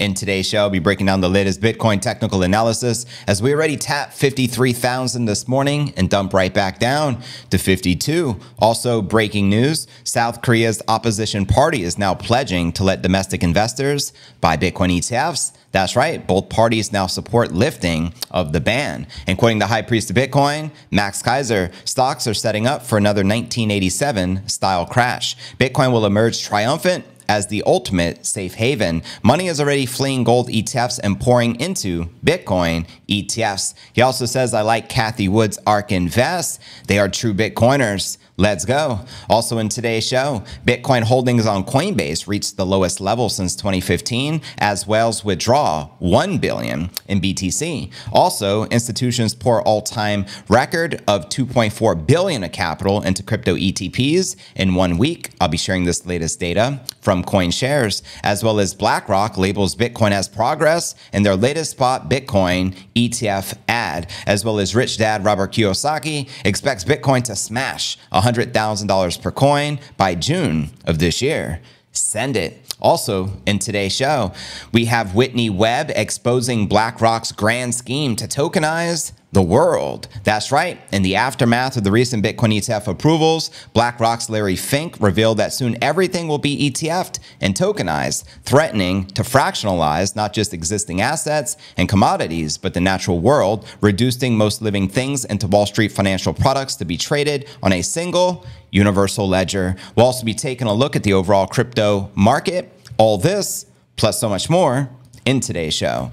In today's show, I'll be breaking down the latest Bitcoin technical analysis as we already tapped 53,000 this morning and dump right back down to 52. Also, breaking news South Korea's opposition party is now pledging to let domestic investors buy Bitcoin ETFs. That's right, both parties now support lifting of the ban. And quoting the high priest of Bitcoin, Max Keiser, stocks are setting up for another 1987 style crash. Bitcoin will emerge triumphant as the ultimate safe haven. Money is already fleeing gold ETFs and pouring into Bitcoin ETFs. He also says, I like Cathie Wood's ARK Invest. They are true Bitcoiners. Let's go. Also in today's show, Bitcoin holdings on Coinbase reached the lowest level since 2015 as whales withdraw 1 billion in BTC. Also, institutions pour all-time record of 2.4 billion of capital into crypto ETPs in one week. I'll be sharing this latest data from CoinShares, as well as BlackRock labels Bitcoin as progress in their latest spot Bitcoin ETF ad, as well as rich dad Robert Kiyosaki expects Bitcoin to smash $100,000 per coin by June of this year. Send it. Also, in today's show, we have Whitney Webb exposing BlackRock's grand scheme to tokenize the world. That's right. In the aftermath of the recent Bitcoin ETF approvals, BlackRock's Larry Fink revealed that soon everything will be ETF'd and tokenized, threatening to fractionalize not just existing assets and commodities, but the natural world, reducing most living things into Wall Street financial products to be traded on a single universal ledger. We'll also be taking a look at the overall crypto market. All this, plus so much more, in today's show.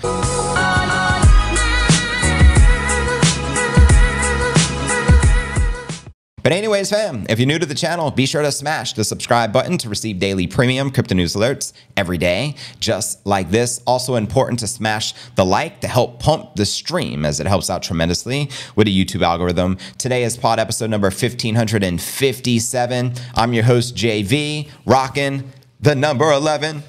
But anyways, fam, if you're new to the channel, be sure to smash the subscribe button to receive daily premium crypto news alerts every day, just like this. Also important to smash the like to help pump the stream as it helps out tremendously with the YouTube algorithm. Today is pod episode number 1557. I'm your host, JV, rocking the number 11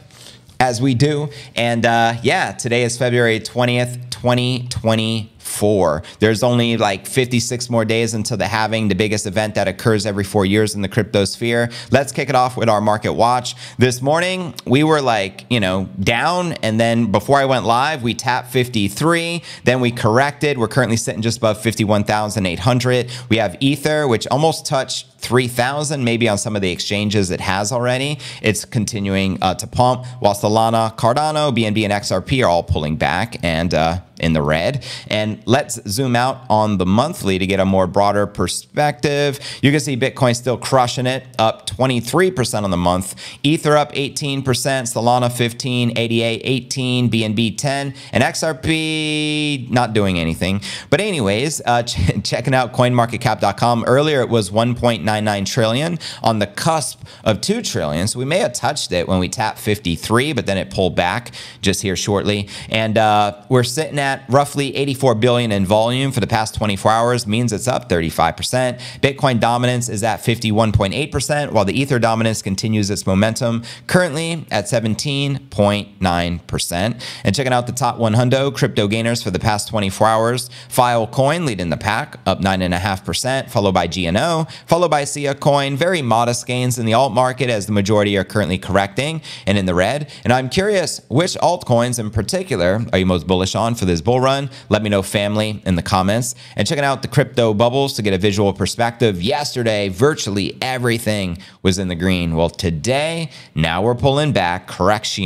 as we do. And uh, yeah, today is February 20th, 2020 four. There's only like 56 more days until the halving, the biggest event that occurs every four years in the crypto sphere. Let's kick it off with our market watch. This morning, we were like, you know, down. And then before I went live, we tapped 53. Then we corrected. We're currently sitting just above 51,800. We have Ether, which almost touched 3,000, maybe on some of the exchanges it has already. It's continuing uh, to pump, while Solana, Cardano, BNB, and XRP are all pulling back and uh, in the red. And let's zoom out on the monthly to get a more broader perspective. You can see Bitcoin still crushing it, up 23% on the month. Ether up 18%, Solana 15, ADA 18, BNB 10, and XRP not doing anything. But anyways, uh, ch checking out CoinMarketCap.com earlier, it was 1.99 trillion on the cusp of 2 trillion. So we may have touched it when we tapped 53, but then it pulled back just here shortly. And uh, we're sitting at roughly 84 billion in volume for the past 24 hours, means it's up 35%. Bitcoin dominance is at 51.8%, while the Ether dominance continues its momentum, currently at 17.9%. And checking out the top 100 crypto gainers for the past 24 hours, Filecoin leading the pack, up 9.5%, followed by GNO, followed by Sia Coin. Very modest gains in the alt market as the majority are currently correcting and in the red. And I'm curious, which altcoins in particular are you most bullish on for this bull run? Let me know, family, in the comments. And checking out the crypto bubbles to get a visual perspective. Yesterday, virtually everything was in the green. Well, today, now we're pulling back. Correction.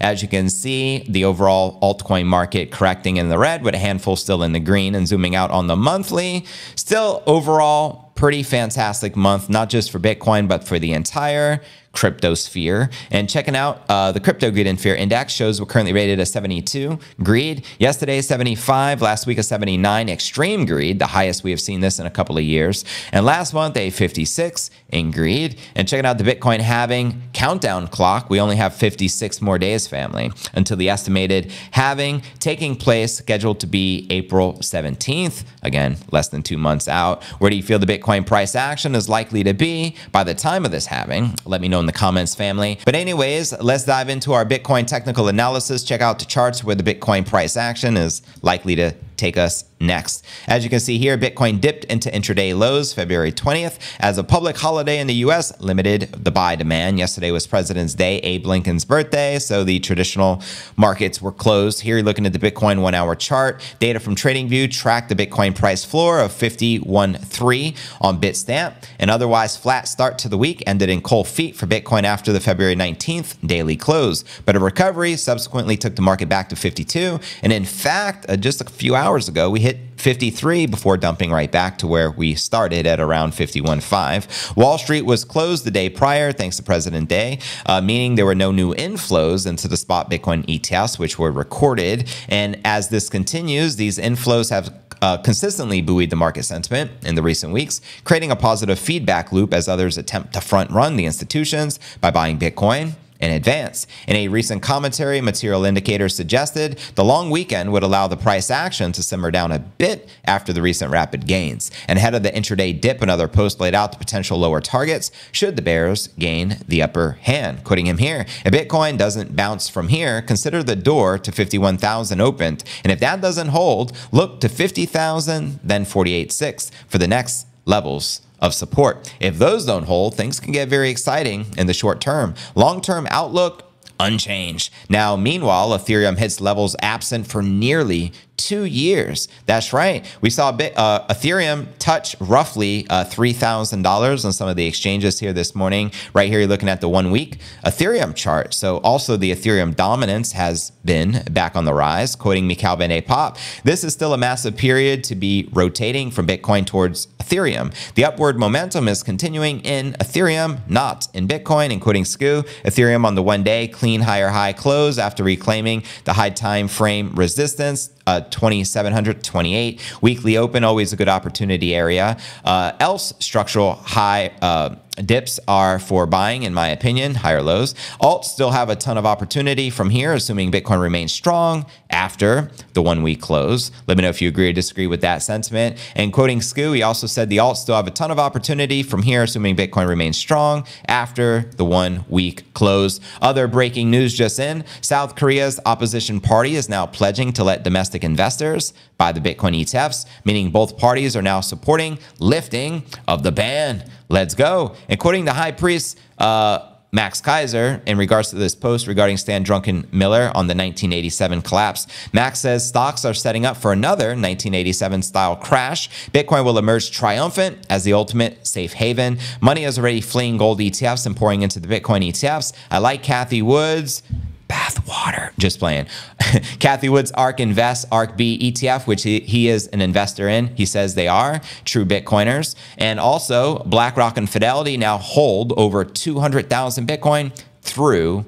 As you can see, the overall altcoin market correcting in the red with a handful still in the green and zooming out on the monthly. Still overall pretty fantastic month, not just for Bitcoin, but for the entire cryptosphere. And checking out uh, the crypto greed and fear index shows we're currently rated a 72 greed. Yesterday 75, last week a 79 extreme greed, the highest we have seen this in a couple of years. And last month a 56 in greed. And checking out the Bitcoin halving countdown clock, we only have 56 more days, family, until the estimated halving taking place scheduled to be April 17th. Again, less than two months out. Where do you feel the Bitcoin price action is likely to be by the time of this halving? Let me know in the comments, family. But anyways, let's dive into our Bitcoin technical analysis. Check out the charts where the Bitcoin price action is likely to take us next. As you can see here, Bitcoin dipped into intraday lows February 20th as a public holiday in the US limited the buy demand. Yesterday was President's Day, Abe Lincoln's birthday, so the traditional markets were closed. Here you're looking at the Bitcoin one hour chart. Data from TradingView tracked the Bitcoin price floor of 51.3 on Bitstamp. An otherwise flat start to the week ended in cold feet for Bitcoin after the February 19th daily close. But a recovery subsequently took the market back to 52. And in fact, uh, just a few hours ago, we hit hit 53 before dumping right back to where we started at around 51.5. Wall Street was closed the day prior, thanks to President Day, uh, meaning there were no new inflows into the spot Bitcoin ETFs, which were recorded. And as this continues, these inflows have uh, consistently buoyed the market sentiment in the recent weeks, creating a positive feedback loop as others attempt to front run the institutions by buying Bitcoin in advance. In a recent commentary, Material Indicators suggested the long weekend would allow the price action to simmer down a bit after the recent rapid gains. And ahead of the intraday dip, another post laid out the potential lower targets should the bears gain the upper hand. Quoting him here, if Bitcoin doesn't bounce from here, consider the door to 51,000 opened. And if that doesn't hold, look to 50,000, then 48.6 for the next levels of support. If those don't hold, things can get very exciting in the short term. Long term outlook, unchanged. Now, meanwhile, Ethereum hits levels absent for nearly two years. That's right. We saw bit, uh, Ethereum touch roughly uh, $3,000 on some of the exchanges here this morning. Right here, you're looking at the one week Ethereum chart. So also the Ethereum dominance has been back on the rise. Quoting Michaël van de Poppe, this is still a massive period to be rotating from Bitcoin towards Ethereum. The upward momentum is continuing in Ethereum, not in Bitcoin. And quoting Skew, Ethereum on the one day clean higher high close after reclaiming the high time frame resistance uh, 2728 weekly open always a good opportunity area. Uh, else structural high uh, Dips are for buying, in my opinion, higher lows. Alts still have a ton of opportunity from here, assuming Bitcoin remains strong after the one week close. Let me know if you agree or disagree with that sentiment. And quoting Skew, he also said the alts still have a ton of opportunity from here, assuming Bitcoin remains strong after the one week close. Other breaking news just in South Korea's opposition party is now pledging to let domestic investors buy the Bitcoin ETFs, meaning both parties are now supporting lifting of the ban. Let's go. And quoting the high priest, uh, Max Keiser in regards to this post regarding Stan Druckenmiller on the 1987 collapse. Max says stocks are setting up for another 1987 style crash. Bitcoin will emerge triumphant as the ultimate safe haven. Money is already fleeing gold ETFs and pouring into the Bitcoin ETFs. I like Cathie Wood's bath water. Just playing. Cathie Wood's ARK Invest, ARK B ETF, which he, he is an investor in. He says they are true Bitcoiners. And also, BlackRock and Fidelity now hold over 200,000 Bitcoin through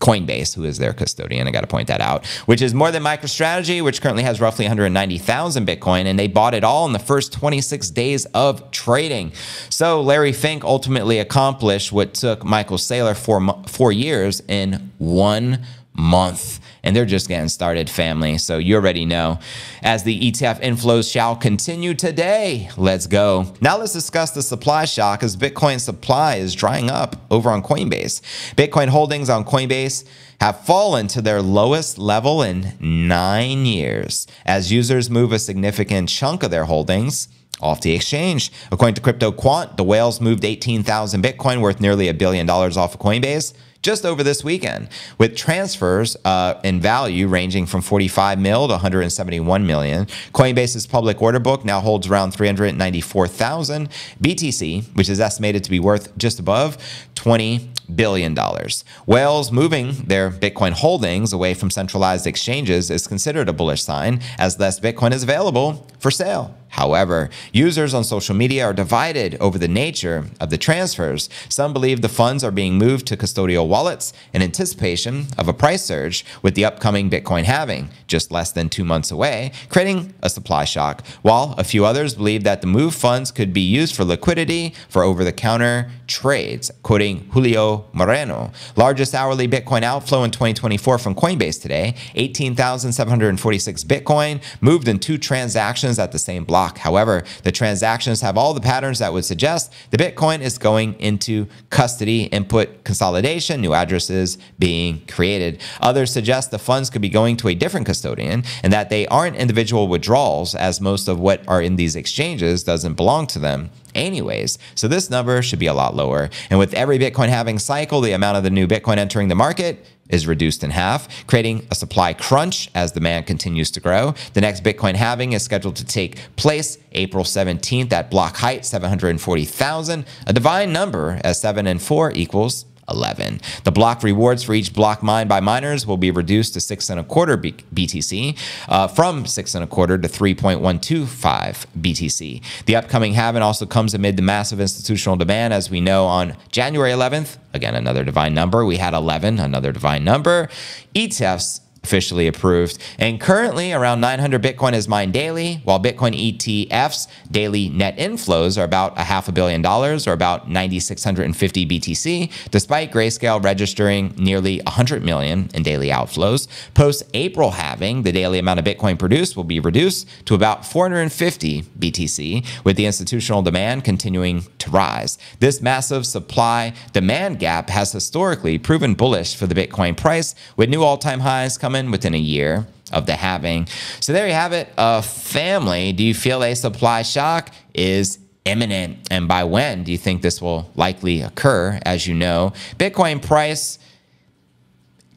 Coinbase, who is their custodian. I got to point that out, which is more than MicroStrategy, which currently has roughly 190,000 Bitcoin, and they bought it all in the first 26 days of trading. So Larry Fink ultimately accomplished what took Michael Saylor four, four years in one month and they're just getting started, family. So you already know. As the ETF inflows shall continue today, let's go. Now let's discuss the supply shock as Bitcoin supply is drying up over on Coinbase. Bitcoin holdings on Coinbase have fallen to their lowest level in nine years as users move a significant chunk of their holdings off the exchange. According to CryptoQuant, the whales moved 18,000 Bitcoin worth nearly a billion dollars off of Coinbase just over this weekend, with transfers uh, in value ranging from 45 mil to 171 million. Coinbase's public order book now holds around 394,000 BTC, which is estimated to be worth just above 20 billion dollars. Whales moving their Bitcoin holdings away from centralized exchanges is considered a bullish sign, as less Bitcoin is available for sale. However, users on social media are divided over the nature of the transfers. Some believe the funds are being moved to custodial wallets in anticipation of a price surge, with the upcoming Bitcoin halving just less than two months away, creating a supply shock, while a few others believe that the move funds could be used for liquidity for over the counter trades, quoting Julio Moreno. Largest hourly Bitcoin outflow in 2024 from Coinbase today 18,746 Bitcoin moved in two transactions at the same block BlackRock. However, the transactions have all the patterns that would suggest the Bitcoin is going into custody, input consolidation, new addresses being created. Others suggest the funds could be going to a different custodian and that they aren't individual withdrawals, as most of what are in these exchanges doesn't belong to them anyways. So this number should be a lot lower. And with every Bitcoin halving cycle, the amount of the new Bitcoin entering the market is reduced in half, creating a supply crunch as demand continues to grow. The next Bitcoin halving is scheduled to take place April 17th at block height 740,000, a divine number as 7 and 4 equals 11. The block rewards for each block mined by miners will be reduced to six and a quarter BTC uh, from six and a quarter to 3.125 BTC. The upcoming halving also comes amid the massive institutional demand, as we know on January 11th. Again, another divine number. We had 11, another divine number. ETFs officially approved. And currently, around 900 Bitcoin is mined daily, while Bitcoin ETFs daily net inflows are about a half a billion dollars or about 9,650 BTC, despite Grayscale registering nearly 100 million in daily outflows. Post April halving, the daily amount of Bitcoin produced will be reduced to about 450 BTC, with the institutional demand continuing to rise. This massive supply demand gap has historically proven bullish for the Bitcoin price, with new all time highs coming coming within a year of the halving. So there you have it. A family. Do you feel a supply shock is imminent? And by when do you think this will likely occur? As you know, Bitcoin price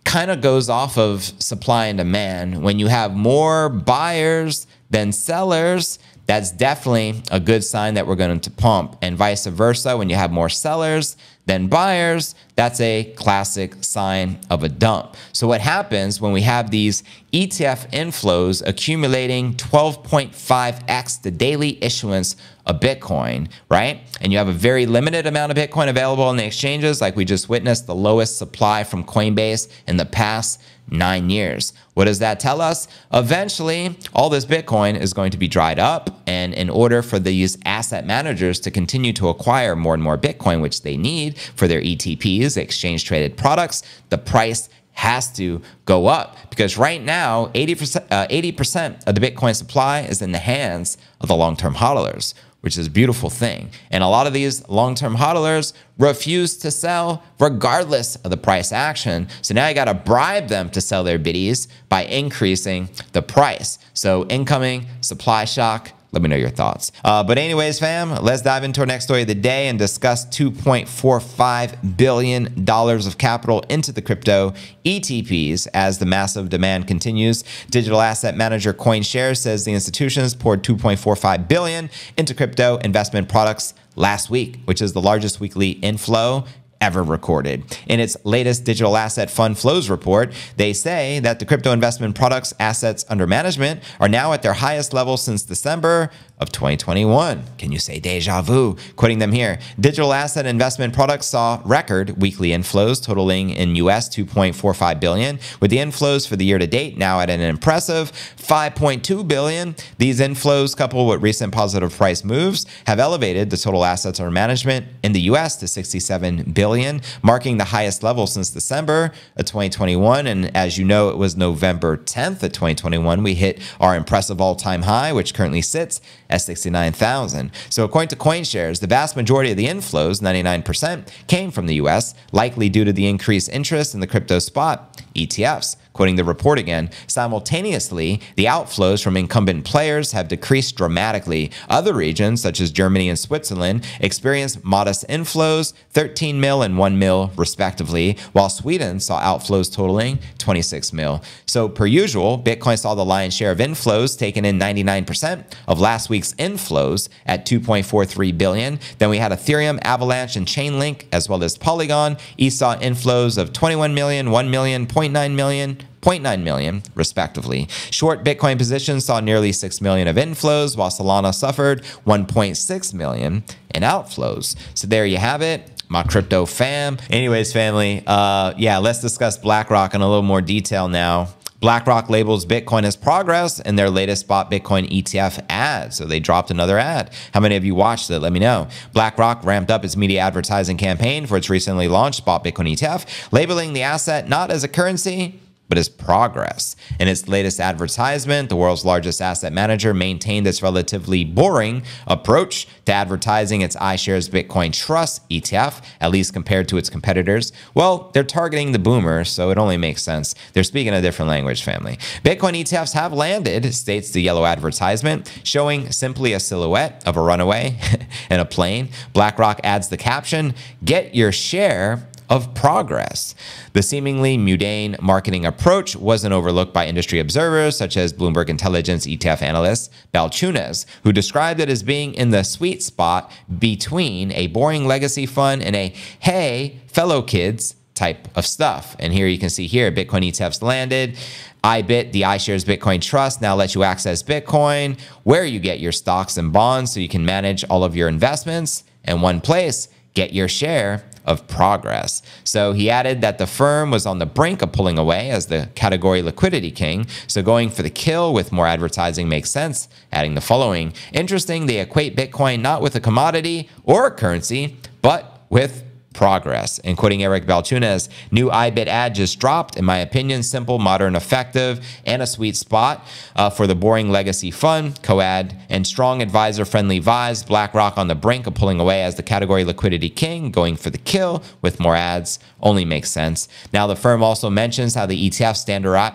kind of goes off of supply and demand. When you have more buyers than sellers, that's definitely a good sign that we're going to pump. And vice versa, when you have more sellers than buyers, that's a classic sign of a dump. So what happens when we have these ETF inflows accumulating 12.5x the daily issuance of Bitcoin, right? And you have a very limited amount of Bitcoin available in the exchanges, like we just witnessed the lowest supply from Coinbase in the past nine years. What does that tell us? Eventually, all this Bitcoin is going to be dried up. And in order for these asset managers to continue to acquire more and more Bitcoin, which they need for their ETPs, exchange traded products, the price has to go up because right now 80%, uh, 80% of the Bitcoin supply is in the hands of the long-term hodlers which is a beautiful thing. And a lot of these long-term hodlers refuse to sell regardless of the price action. So now you got to bribe them to sell their biddies by increasing the price. So incoming supply shock let me know your thoughts. Uh, but anyways, fam, let's dive into our next story of the day and discuss $2.45 billion of capital into the crypto ETPs as the massive demand continues. Digital asset manager CoinShares says the institutions poured 2.45 billion into crypto investment products last week, which is the largest weekly inflow ever recorded. In its latest digital asset fund flows report, they say that the crypto investment products assets under management are now at their highest level since December of 2021. Can you say deja vu? Quoting them here, digital asset investment products saw record weekly inflows totaling in US 2.45 billion, with the inflows for the year to date now at an impressive 5.2 billion. These inflows, coupled with recent positive price moves, have elevated the total assets under management in the US to 67 billion, marking the highest level since December of 2021. And as you know, it was November 10th of 2021 we hit our impressive all-time high, which currently sits at 69,000. So according to CoinShares, the vast majority of the inflows, 99%, came from the US, likely due to the increased interest in the crypto spot ETFs. Quoting the report again, simultaneously, the outflows from incumbent players have decreased dramatically. Other regions, such as Germany and Switzerland, experienced modest inflows, 13 mil and 1 mil respectively, while Sweden saw outflows totaling 26 mil. So per usual, Bitcoin saw the lion's share of inflows, taking in 99% of last week's inflows at 2.43 billion. Then we had Ethereum, Avalanche, and Chainlink, as well as Polygon. Saw inflows of 21 million, 1 million, 0.9 million, 0.9 million, respectively. Short Bitcoin positions saw nearly 6 million of inflows, while Solana suffered 1.6 million in outflows. So there you have it my crypto fam. Anyways, family, uh, yeah, let's discuss BlackRock in a little more detail now. BlackRock labels Bitcoin as progress in their latest spot Bitcoin ETF ad. So they dropped another ad. How many of you watched it? Let me know. BlackRock ramped up its media advertising campaign for its recently launched spot Bitcoin ETF, labeling the asset not as a currency, but is progress. In its latest advertisement, the world's largest asset manager maintained its relatively boring approach to advertising its iShares Bitcoin Trust ETF, at least compared to its competitors. Well, they're targeting the boomers, so it only makes sense. They're speaking a different language, family. Bitcoin ETFs have landed, states the yellow advertisement, showing simply a silhouette of a runaway in a plane. BlackRock adds the caption, Get your share of progress. The seemingly mundane marketing approach wasn't overlooked by industry observers such as Bloomberg Intelligence ETF analyst Balchunas, who described it as being in the sweet spot between a boring legacy fund and a hey, fellow kids type of stuff. And here you can see here Bitcoin ETFs landed. IBIT, the iShares Bitcoin Trust, now lets you access Bitcoin, where you get your stocks and bonds so you can manage all of your investments in one place. Get your share of progress. So he added that the firm was on the brink of pulling away as the category liquidity king. So going for the kill with more advertising makes sense. Adding the following interesting, they equate Bitcoin not with a commodity or a currency, but with progress. And quoting Eric Balchunas, new iBit ad just dropped. In my opinion, simple, modern, effective, and a sweet spot uh, for the boring legacy fund, co-ad, and strong advisor-friendly vibes. BlackRock on the brink of pulling away as the category liquidity king, going for the kill with more ads only makes sense. Now, the firm also mentions how the ETF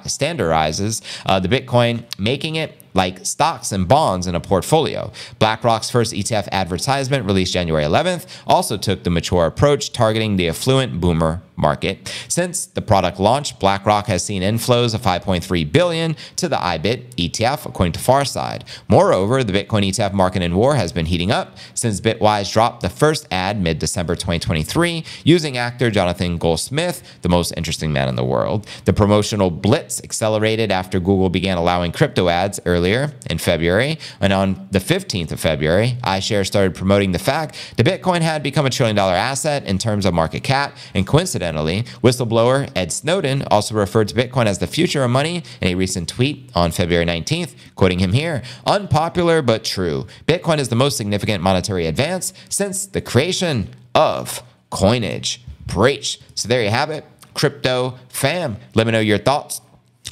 standardizes uh, the Bitcoin, making it like stocks and bonds in a portfolio. BlackRock's first ETF advertisement, released January 11th, also took the mature approach, targeting the affluent boomer market. Since the product launch, BlackRock has seen inflows of 5.3 billion to the IBIT ETF, according to Farside. Moreover, the Bitcoin ETF market in war has been heating up since Bitwise dropped the first ad mid-December 2023 using actor Jonathan Goldsmith, the most interesting man in the world. The promotional blitz accelerated after Google began allowing crypto ads earlier in February, and on the 15th of February, iShares started promoting the fact that Bitcoin had become a trillion dollar asset in terms of market cap, and coincidentally Whistleblower Ed Snowden also referred to Bitcoin as the future of money in a recent tweet on February 19th, quoting him here Unpopular but true. Bitcoin is the most significant monetary advance since the creation of coinage. Breach. So there you have it. Crypto fam. Let me know your thoughts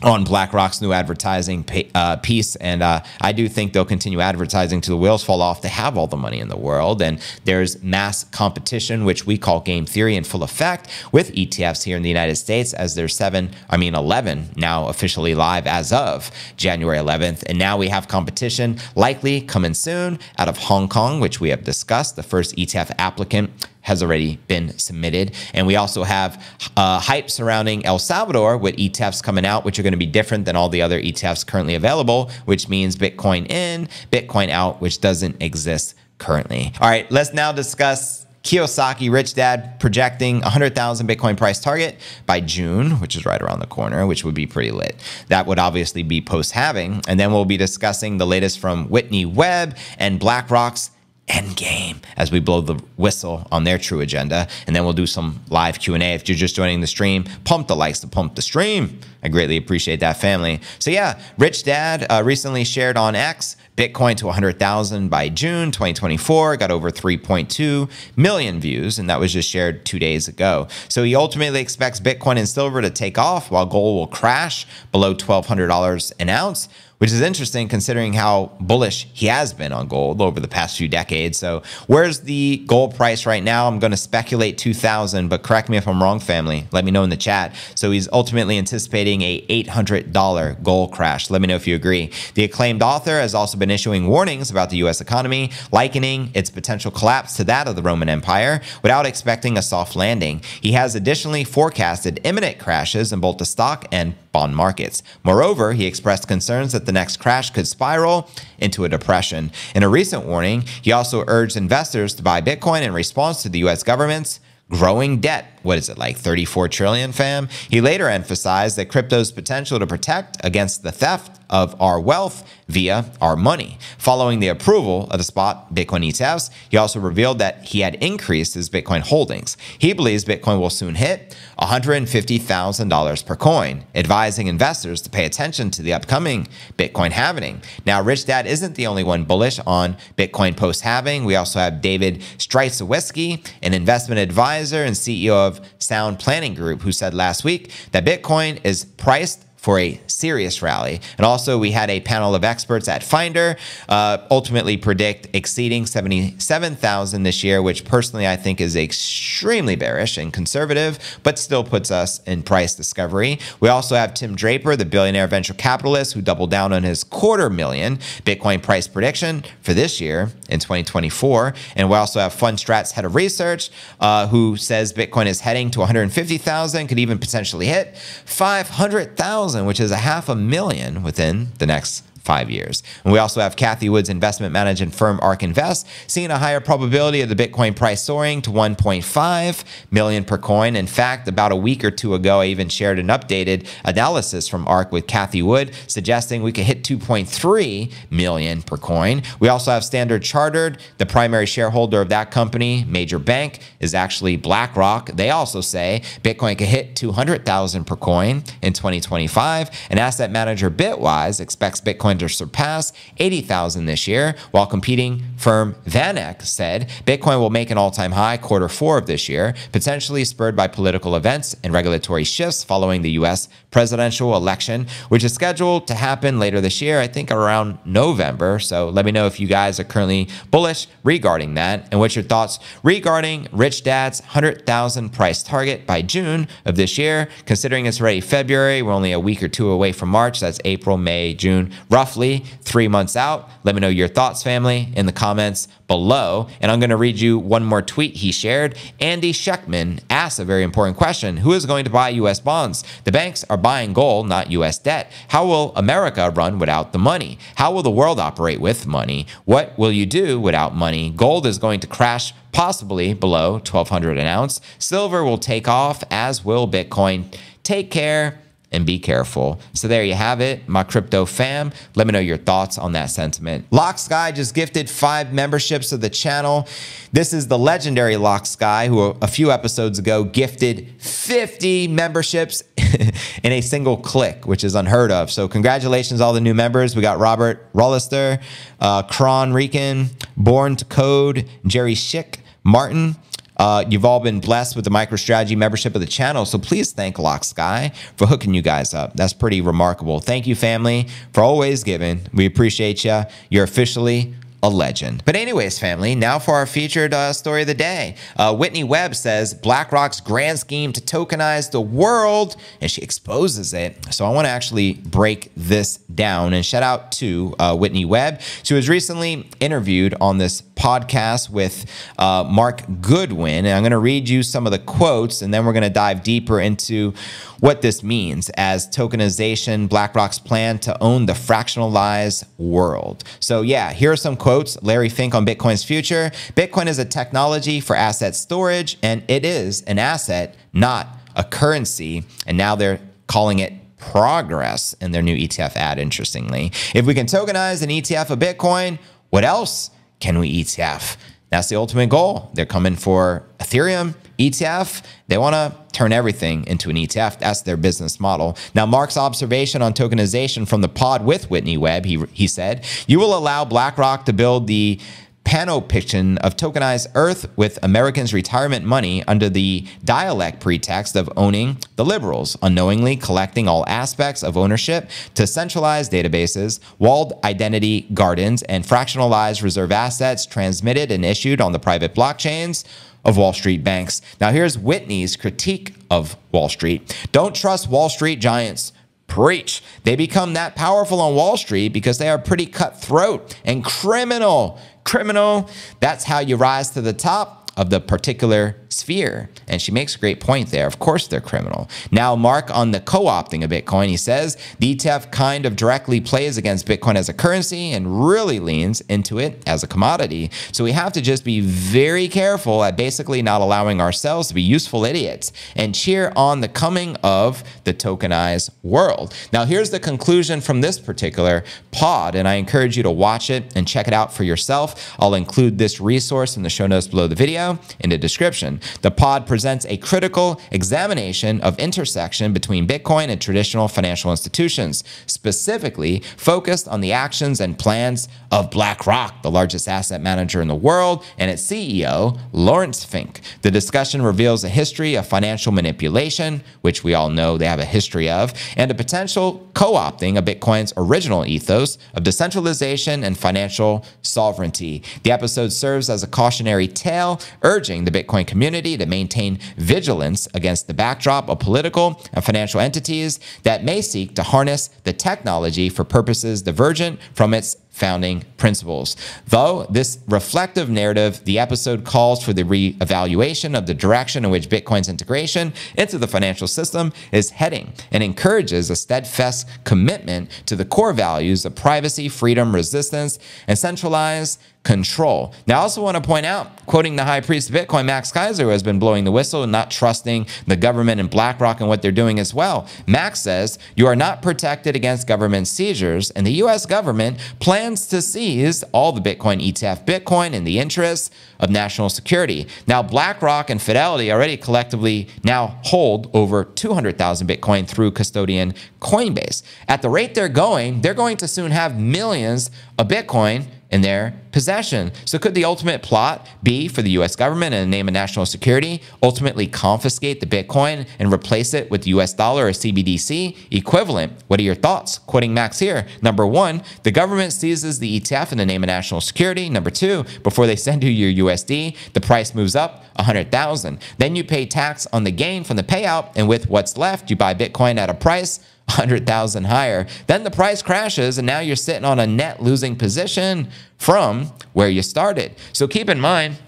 on BlackRock's new advertising uh, piece. And uh, I do think they'll continue advertising till the wheels fall off They have all the money in the world. And there's mass competition, which we call game theory, in full effect with ETFs here in the United States, as there's seven, I mean, 11 now officially live as of January 11th. And now we have competition likely coming soon out of Hong Kong, which we have discussed. The first ETF applicant has already been submitted. And we also have uh, hype surrounding El Salvador with ETFs coming out, which are going to be different than all the other ETFs currently available, which means Bitcoin in, Bitcoin out, which doesn't exist currently. All right, let's now discuss Kiyosaki Rich Dad projecting 100,000 Bitcoin price target by June, which is right around the corner, which would be pretty lit. That would obviously be post halving. And then we'll be discussing the latest from Whitney Webb and BlackRock's Endgame as we blow the whistle on their true agenda, and then we'll do some live Q and A. If you're just joining the stream, pump the likes to pump the stream. I greatly appreciate that, family. So yeah, Rich Dad uh, recently shared on X Bitcoin to 100,000 by June 2024, got over 3.2 million views, and that was just shared two days ago. So he ultimately expects Bitcoin and silver to take off while gold will crash below $1,200 an ounce which is interesting considering how bullish he has been on gold over the past few decades. So, where's the gold price right now? I'm going to speculate 2000, but correct me if I'm wrong, family. Let me know in the chat. So, he's ultimately anticipating a $800 gold crash. Let me know if you agree. The acclaimed author has also been issuing warnings about the US economy, likening its potential collapse to that of the Roman Empire without expecting a soft landing. He has additionally forecasted imminent crashes in both the stock and bond markets. Moreover, he expressed concerns that the next crash could spiral into a depression. In a recent warning, he also urged investors to buy Bitcoin in response to the US government's growing debt. What is it, like 34 trillion, fam? He later emphasized that crypto's potential to protect against the theft of our wealth via our money. Following the approval of the spot Bitcoin ETFs, he also revealed that he had increased his Bitcoin holdings. He believes Bitcoin will soon hit $150,000 per coin, advising investors to pay attention to the upcoming Bitcoin halving. Now, Rich Dad isn't the only one bullish on Bitcoin post halving. We also have David Stryzewski, an investment advisor and CEO of Sound Planning Group, who said last week that Bitcoin is priced for a serious rally. And also, we had a panel of experts at Finder uh, ultimately predict exceeding 77,000 this year, which personally I think is extremely bearish and conservative, but still puts us in price discovery. We also have Tim Draper, the billionaire venture capitalist, who doubled down on his quarter million Bitcoin price prediction for this year in 2024. And we also have Fundstrat's head of research, uh, who says Bitcoin is heading to 150,000, could even potentially hit 500,000 which is a half a million within the next five years. And we also have Cathie Wood's investment management firm ARK Invest seeing a higher probability of the Bitcoin price soaring to 1.5 million per coin. In fact, about a week or two ago, I even shared an updated analysis from ARK with Cathie Wood suggesting we could hit 2.3 million per coin. We also have Standard Chartered, the primary shareholder of that company, major bank, is actually BlackRock. They also say Bitcoin could hit 200,000 per coin in 2025. And asset manager Bitwise expects Bitcoin to surpass 80,000 this year, while competing firm VanEck said Bitcoin will make an all-time high quarter four of this year, potentially spurred by political events and regulatory shifts following the U.S. presidential election, which is scheduled to happen later this year, I think around November. So let me know if you guys are currently bullish regarding that and what's your thoughts regarding Rich Dad's 100,000 price target by June of this year, considering it's already February, we're only a week or two away from March, that's April, May, June, roughly roughly three months out. Let me know your thoughts, family, in the comments below. And I'm going to read you one more tweet he shared. Andy Schectman asked a very important question Who is going to buy U.S. bonds? The banks are buying gold, not U.S. debt. How will America run without the money? How will the world operate with money? What will you do without money? Gold is going to crash possibly below 1200 an ounce. Silver will take off, as will Bitcoin. Take care and be careful. So there you have it, my crypto fam. Let me know your thoughts on that sentiment. Lock Sky just gifted five memberships of the channel. This is the legendary Lock Sky, who a few episodes ago gifted 50 memberships in a single click, which is unheard of. So congratulations, all the new members. We got Robert Rollister, uh, Kron Rican, Born to Code, Jerry Schick, Martin, uh, you've all been blessed with the MicroStrategy membership of the channel, so please thank Lock Sky for hooking you guys up. That's pretty remarkable. Thank you, family, for always giving. We appreciate you. You're officially a legend. But anyways, family, now for our featured uh, story of the day. Uh, Whitney Webb says BlackRock's grand scheme to tokenize the world, and she exposes it. So I want to actually break this down and shout out to uh, Whitney Webb. She was recently interviewed on this podcast with uh, Mark Goodwin, and I'm going to read you some of the quotes, and then we're going to dive deeper into what this means as tokenization, BlackRock's plan to own the fractionalized world. So yeah, here are some quotes. Larry Fink on Bitcoin's future. Bitcoin is a technology for asset storage, and it is an asset, not a currency. And now they're calling it progress in their new ETF ad, interestingly. If we can tokenize an ETF of Bitcoin, what else can we ETF? That's the ultimate goal. They're coming for Ethereum, ETF. They want to turn everything into an ETF. That's their business model. Now, Mark's observation on tokenization from the pod with Whitney Webb, he, he said, you will allow BlackRock to build the panopticon of tokenized Earth with Americans' retirement money under the dialect pretext of owning the liberals, unknowingly collecting all aspects of ownership to centralized databases, walled identity gardens, and fractionalized reserve assets transmitted and issued on the private blockchains of Wall Street banks. Now, here's Whitney's critique of Wall Street. Don't trust Wall Street giants. Preach. They become that powerful on Wall Street because they are pretty cutthroat and criminal. Criminal. That's how you rise to the top of the particular sphere. And she makes a great point there. Of course, they're criminal. Now, Mark on the co opting of Bitcoin, he says ETF kind of directly plays against Bitcoin as a currency and really leans into it as a commodity. So we have to just be very careful at basically not allowing ourselves to be useful idiots and cheer on the coming of the tokenized world. Now, here's the conclusion from this particular pod, and I encourage you to watch it and check it out for yourself. I'll include this resource in the show notes below the video in the description. The pod presents a critical examination of intersection between Bitcoin and traditional financial institutions, specifically focused on the actions and plans of BlackRock, the largest asset manager in the world, and its CEO, Lawrence Fink. The discussion reveals a history of financial manipulation, which we all know they have a history of, and a potential co opting of Bitcoin's original ethos of decentralization and financial sovereignty. The episode serves as a cautionary tale, urging the Bitcoin community to maintain vigilance against the backdrop of political and financial entities that may seek to harness the technology for purposes divergent from its founding principles. Though this reflective narrative, the episode calls for the re-evaluation of the direction in which Bitcoin's integration into the financial system is heading and encourages a steadfast commitment to the core values of privacy, freedom, resistance, and centralized control. Now, I also want to point out, quoting the high priest of Bitcoin, Max Keiser, who has been blowing the whistle and not trusting the government and BlackRock and what they're doing as well. Max says, You are not protected against government seizures, and the U.S. government plans to seize all the Bitcoin ETF Bitcoin in the interests of national security. Now, BlackRock and Fidelity already collectively now hold over 200,000 Bitcoin through custodian Coinbase. At the rate they're going, they're going to soon have millions of Bitcoin in their possession. So, could the ultimate plot be for the US government in the name of national security ultimately confiscate the Bitcoin and replace it with US dollar or CBDC equivalent? What are your thoughts? Quoting Max here. Number one, the government seizes the ETF in the name of national security. Number two, before they send you your USD, the price moves up 100,000. Then you pay tax on the gain from the payout, and with what's left, you buy Bitcoin at a price 100,000 higher. Then the price crashes and now you're sitting on a net losing position from where you started. So keep in mind,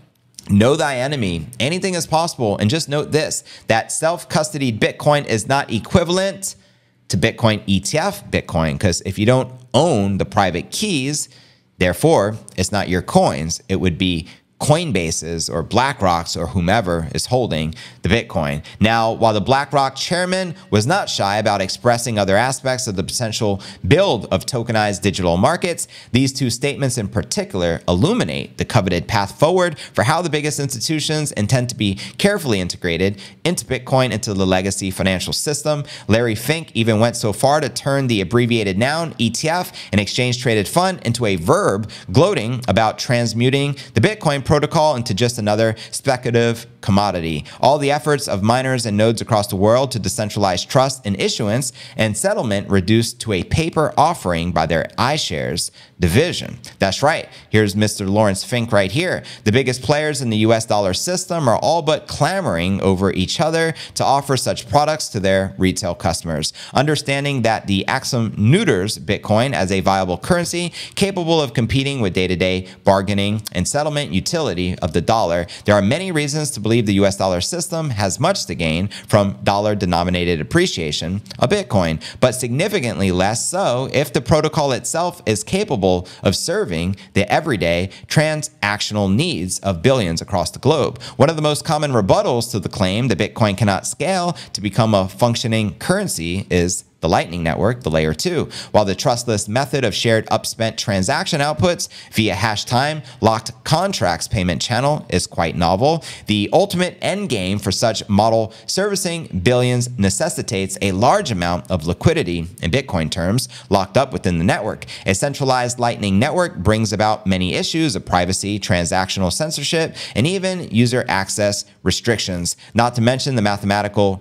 Know thy enemy. Anything is possible. And just note this that self custodied Bitcoin is not equivalent to Bitcoin ETF Bitcoin. Because if you don't own the private keys, therefore, it's not your coins. It would be Coinbase's or BlackRock's or whomever is holding the Bitcoin. Now, while the BlackRock chairman was not shy about expressing other aspects of the potential build of tokenized digital markets, these two statements in particular illuminate the coveted path forward for how the biggest institutions intend to be carefully integrated into Bitcoin into the legacy financial system. Larry Fink even went so far to turn the abbreviated noun ETF, an exchange traded fund, into a verb, gloating about transmuting the Bitcoin protocol into just another speculative commodity. All the efforts of miners and nodes across the world to decentralize trust in issuance and settlement reduced to a paper offering by their iShares division. That's right. Here's Mr. Lawrence Fink right here. The biggest players in the US dollar system are all but clamoring over each other to offer such products to their retail customers. Understanding that the Axum neuters Bitcoin as a viable currency capable of competing with day to day bargaining and settlement utility of the dollar, there are many reasons to believe the US dollar system has much to gain from dollar denominated appreciation of Bitcoin, but significantly less so if the protocol itself is capable of serving the everyday transactional needs of billions across the globe. One of the most common rebuttals to the claim that Bitcoin cannot scale to become a functioning currency is the Lightning Network, the layer 2, while the trustless method of shared unspent transaction outputs via hash time locked contracts payment channel is quite novel. The ultimate endgame for such model servicing billions necessitates a large amount of liquidity in Bitcoin terms locked up within the network. A centralized Lightning Network brings about many issues of privacy, transactional censorship, and even user access restrictions, not to mention the mathematical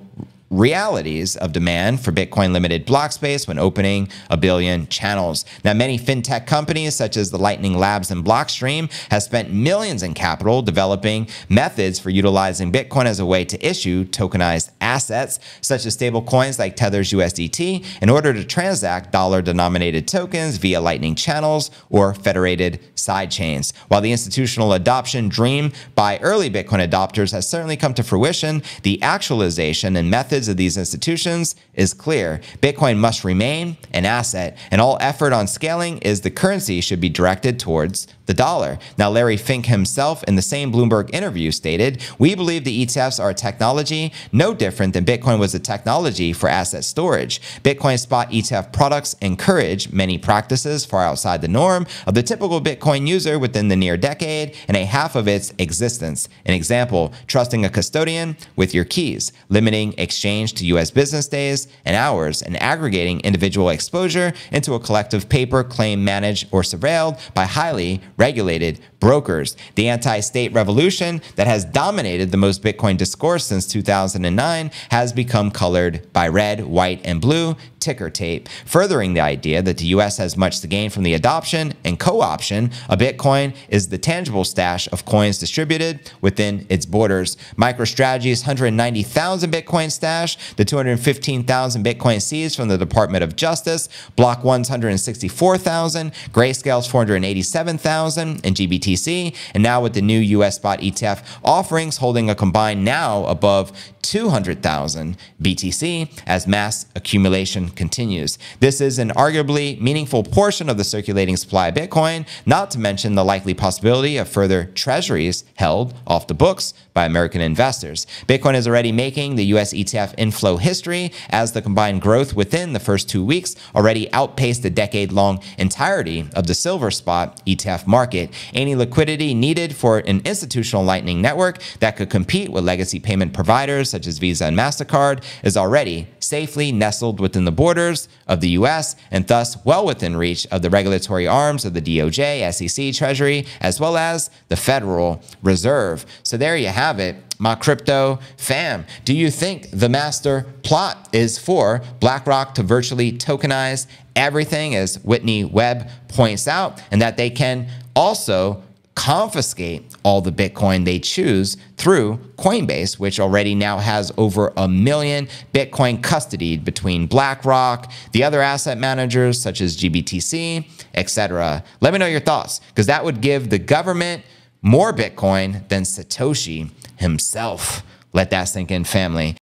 realities of demand for Bitcoin limited block space when opening a billion channels. Now, many fintech companies such as the Lightning Labs and Blockstream have spent millions in capital developing methods for utilizing Bitcoin as a way to issue tokenized assets, such as stable coins like Tether's USDT, in order to transact dollar denominated tokens via Lightning channels or federated sidechains. While the institutional adoption dream by early Bitcoin adopters has certainly come to fruition, the actualization and methods methods of these institutions is clear. Bitcoin must remain an asset, and all effort on scaling is the currency should be directed towards the dollar. Now, Larry Fink himself in the same Bloomberg interview stated, We believe the ETFs are a technology no different than Bitcoin was a technology for asset storage. Bitcoin spot ETF products encourage many practices far outside the norm of the typical Bitcoin user within the near decade and a half of its existence. An example, trusting a custodian with your keys, limiting exchange to US business days and hours, and aggregating individual exposure into a collective paper claim managed or surveilled by highly regulated brokers. The anti state revolution that has dominated the most Bitcoin discourse since 2009 has become colored by red, white, and blue ticker tape, furthering the idea that the US has much to gain from the adoption and co option of Bitcoin is the tangible stash of coins distributed within its borders. MicroStrategy's 190,000 Bitcoin stash, the 215,000 Bitcoin seized from the Department of Justice, Block 164,000, Grayscale's 487,000, and GBTC, and now with the new US spot ETF offerings holding a combined now above 200,000 BTC as mass accumulation continues. This is an arguably meaningful portion of the circulating supply of Bitcoin, not to mention the likely possibility of further treasuries held off the books by American investors. Bitcoin is already making the US ETF inflow history as the combined growth within the first two weeks already outpaced the decade long entirety of the silver spot ETF market. Any liquidity needed for an institutional Lightning network that could compete with legacy payment providers such as Visa and MasterCard, is already safely nestled within the borders of the US and thus well within reach of the regulatory arms of the DOJ, SEC, Treasury, as well as the Federal Reserve. So there you have it my crypto fam. Do you think the master plot is for BlackRock to virtually tokenize everything, as Whitney Webb points out, and that they can also confiscate all the Bitcoin they choose through Coinbase, which already now has over a million Bitcoin custodied between BlackRock, the other asset managers such as GBTC, etc. Let me know your thoughts because that would give the government more Bitcoin than Satoshi himself. Let that sink in, family.